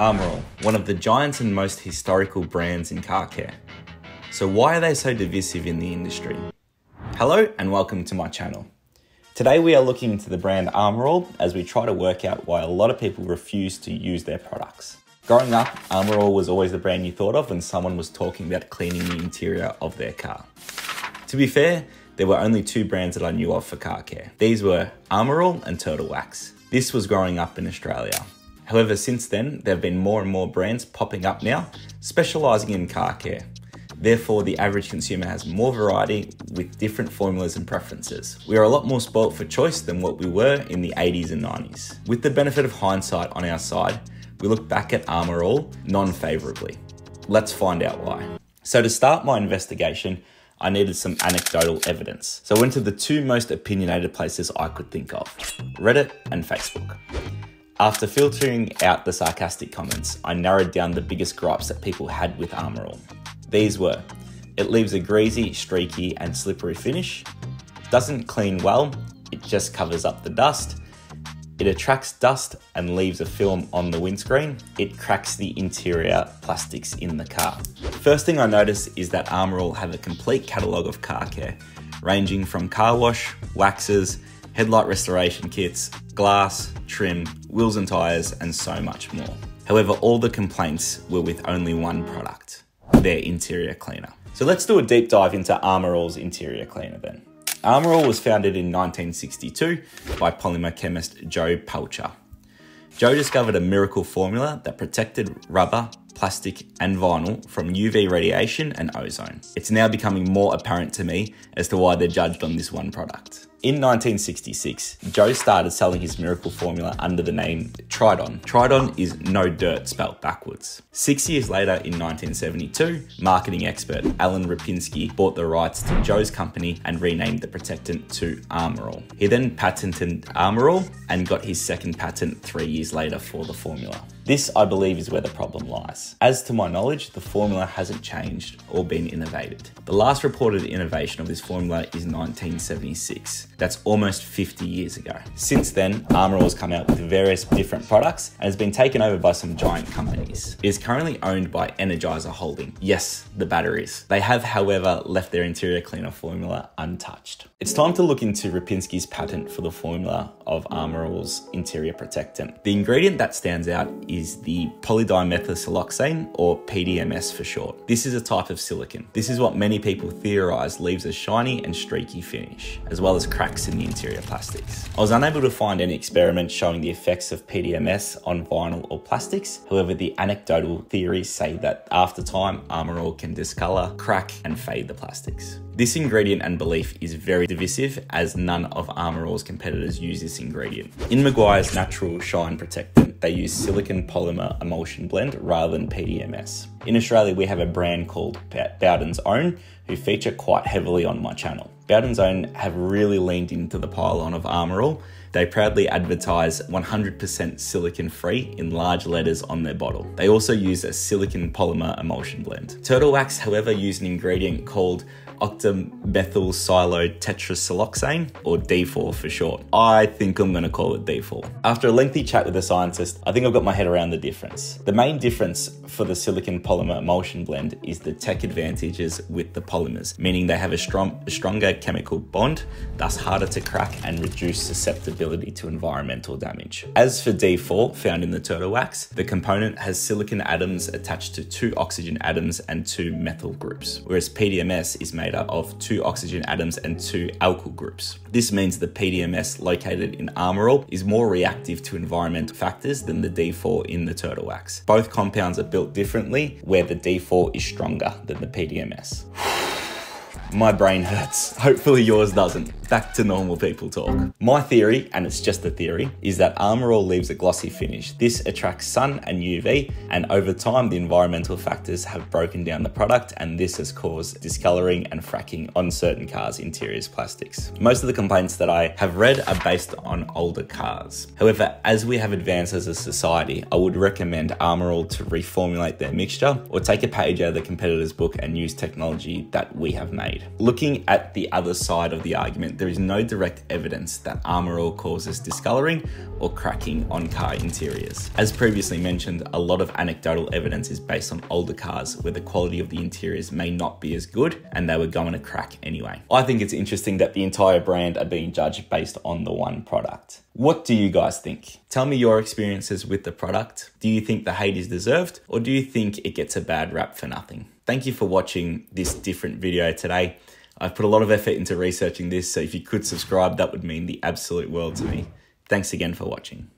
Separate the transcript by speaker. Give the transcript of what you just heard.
Speaker 1: Armor All, one of the giants and most historical brands in car care. So why are they so divisive in the industry? Hello and welcome to my channel. Today we are looking into the brand Armor All as we try to work out why a lot of people refuse to use their products. Growing up, Armor All was always the brand you thought of when someone was talking about cleaning the interior of their car. To be fair, there were only two brands that I knew of for car care. These were Armor All and Turtle Wax. This was growing up in Australia. However, since then, there have been more and more brands popping up now, specialising in car care. Therefore, the average consumer has more variety with different formulas and preferences. We are a lot more spoilt for choice than what we were in the 80s and 90s. With the benefit of hindsight on our side, we look back at Armor All non favourably. Let's find out why. So, to start my investigation, I needed some anecdotal evidence. So I went to the two most opinionated places I could think of Reddit and Facebook. After filtering out the sarcastic comments, I narrowed down the biggest gripes that people had with Armor All. These were it leaves a greasy, streaky, and slippery finish, doesn't clean well, it just covers up the dust, it attracts dust and leaves a film on the windscreen. It cracks the interior plastics in the car. First thing I noticed is that Armor All have a complete catalogue of car care, ranging from car wash, waxes, headlight restoration kits, glass, trim, wheels and tyres, and so much more. However, all the complaints were with only one product, their interior cleaner. So let's do a deep dive into Armor All's interior cleaner then. Armor All was founded in 1962 by polymer chemist Joe Palcher. Joe discovered a miracle formula that protected rubber, plastic, and vinyl from UV radiation and ozone. It's now becoming more apparent to me as to why they're judged on this one product. In 1966, Joe started selling his miracle formula under the name Tridon. Tridon is no dirt spelt backwards. Six years later, in 1972, marketing expert Alan Rypinski bought the rights to Joe's company and renamed the protectant to Armor All. He then patented Armor All and got his second patent three years later for the formula. This, I believe, is where the problem lies. As to my knowledge, the formula hasn't changed or been innovated. The last reported innovation of this formula is 1976. That's almost 50 years ago. Since then, Armor All has come out with various different products and has been taken over by some giant companies. It is currently owned by Energizer Holding. Yes, the batteries. They have, however, left their interior cleaner formula untouched. It's time to look into Rypinski's patent for the formula of Armor All's interior protectant. The ingredient that stands out is the polydimethylsiloxane, or PDMS for short. This is a type of silicon. This is what many people theorize leaves a shiny and streaky finish, as well as cracks in the interior plastics. I was unable to find any experiments showing the effects of PDMS on vinyl or plastics. However, the anecdotal theories say that after time, Armor All can discolor, crack, and fade the plastics. This ingredient and belief is very divisive as none of Armor All's competitors use this ingredient. In Meguiar's Natural Shine Protectant, they use silicon polymer emulsion blend rather than PDMS. In Australia, we have a brand called Bowden's Own who feature quite heavily on my channel. Bowden's Own have really leaned into the pile-on of Armor All. They proudly advertise 100% silicon free in large letters on their bottle. They also use a silicon polymer emulsion blend. Turtle Wax, however, use an ingredient called octamethylcyclotetrasiloxane, or D4 for short. I think I'm going to call it D4. After a lengthy chat with the scientist, I think I've got my head around the difference. The main difference for the silicon polymer emulsion blend is the tech advantages with the polymers, meaning they have a, strong, a stronger chemical bond, thus harder to crack and reduce susceptibility to environmental damage. As for D4, found in the turtle wax, the component has silicon atoms attached to two oxygen atoms and two methyl groups, whereas PDMS is made up of two oxygen atoms and two alkyl groups. This means the PDMS located in Armor All is more reactive to environmental factors than the D4 in the turtle wax. Both compounds are built differently, where the D4 is stronger than the PDMS. My brain hurts. Hopefully yours doesn't. Back to normal people talk. My theory, and it's just a theory, is that Armor All leaves a glossy finish. This attracts sun and UV, and over time, the environmental factors have broken down the product, and this has caused discoloring and fracking on certain cars' interiors plastics. Most of the complaints that I have read are based on older cars. However, as we have advanced as a society, I would recommend Armor All to reformulate their mixture or take a page out of the competitor's book and use technology that we have made. Looking at the other side of the argument, there is no direct evidence that Armor All causes discoloring or cracking on car interiors. As previously mentioned, a lot of anecdotal evidence is based on older cars where the quality of the interiors may not be as good and they were going to crack anyway. I think it's interesting that the entire brand are being judged based on the one product. What do you guys think? Tell me your experiences with the product. Do you think the hate is deserved or do you think it gets a bad rap for nothing? Thank you for watching this different video today. I've put a lot of effort into researching this, so if you could subscribe, that would mean the absolute world to me. Thanks again for watching.